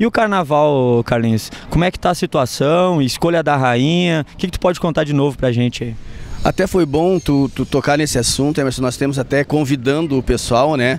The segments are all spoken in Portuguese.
E o carnaval, Carlinhos? Como é que tá a situação? Escolha da rainha? O que, que tu pode contar de novo pra gente aí? Até foi bom tu, tu tocar nesse assunto, Emerson. Nós temos até convidando o pessoal, né?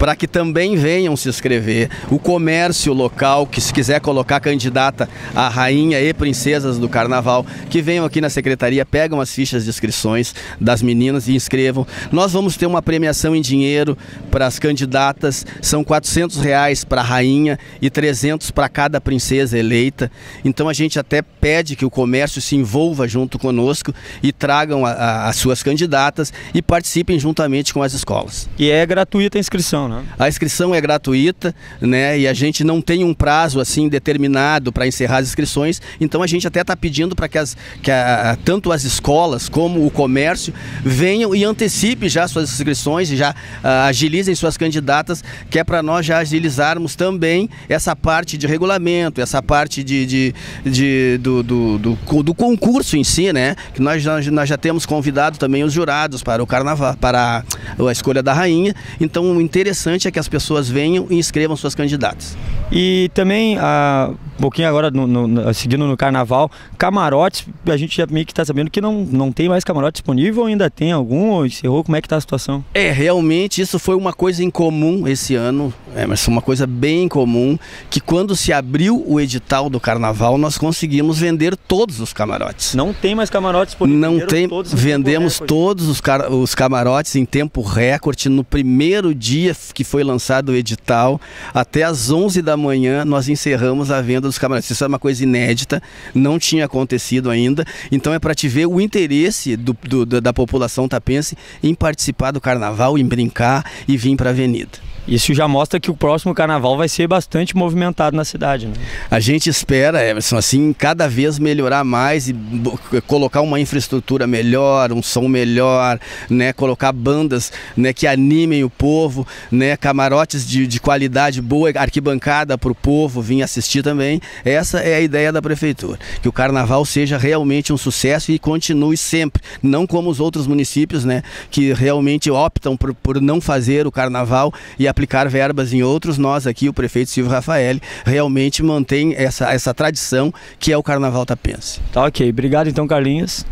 Para que também venham se inscrever. O comércio local, que se quiser colocar candidata a rainha e princesas do carnaval, que venham aqui na secretaria, pegam as fichas de inscrições das meninas e inscrevam. Nós vamos ter uma premiação em dinheiro para as candidatas, são 400 reais para a rainha e 300 para cada princesa eleita. Então a gente até pede que o comércio se envolva junto conosco e tragam a, a, as suas candidatas e participem juntamente com as escolas. E é gratuita a inscrição, né? A inscrição é gratuita, né? E a gente não tem um prazo assim determinado para encerrar as inscrições. Então a gente até está pedindo para que, as, que a, tanto as escolas como o comércio venham e antecipem já suas inscrições e já uh, agilizem suas candidatas, que é para nós já agilizarmos também essa parte de regulamento, essa parte de, de, de do, do, do, do, concurso em si, né? Que nós nós já temos convidado também os jurados para o carnaval, para a escolha da rainha. Então o interessante é que as pessoas venham e inscrevam suas candidatas. E também, uh, um pouquinho agora, no, no, seguindo no carnaval, camarotes, a gente já meio que está sabendo que não, não tem mais camarote disponível, ainda tem algum, ou encerrou, como é que está a situação? É, realmente isso foi uma coisa incomum esse ano, é, mas uma coisa bem comum, que quando se abriu o edital do carnaval, nós conseguimos vender todos os camarotes. Não tem mais camarotes disponíveis? Não tem, vendemos todos os, os camarotes em tempo recorde, no primeiro dia que foi lançado o edital, até às 11 da manhã nós encerramos a venda dos camarotes. Isso é uma coisa inédita, não tinha acontecido ainda. Então é para te ver o interesse do, do, da população tapense em participar do carnaval, em brincar e vir para a avenida. Isso já mostra que o próximo carnaval vai ser bastante movimentado na cidade. Né? A gente espera, Emerson, assim, cada vez melhorar mais e colocar uma infraestrutura melhor, um som melhor, né? colocar bandas né, que animem o povo, né? camarotes de, de qualidade boa, arquibancada para o povo vir assistir também. Essa é a ideia da prefeitura, que o carnaval seja realmente um sucesso e continue sempre, não como os outros municípios, né? que realmente optam por, por não fazer o carnaval e aplicar verbas em outros, nós aqui, o prefeito Silvio Rafael, realmente mantém essa, essa tradição que é o Carnaval Tapense. Tá ok. Obrigado então, Carlinhos.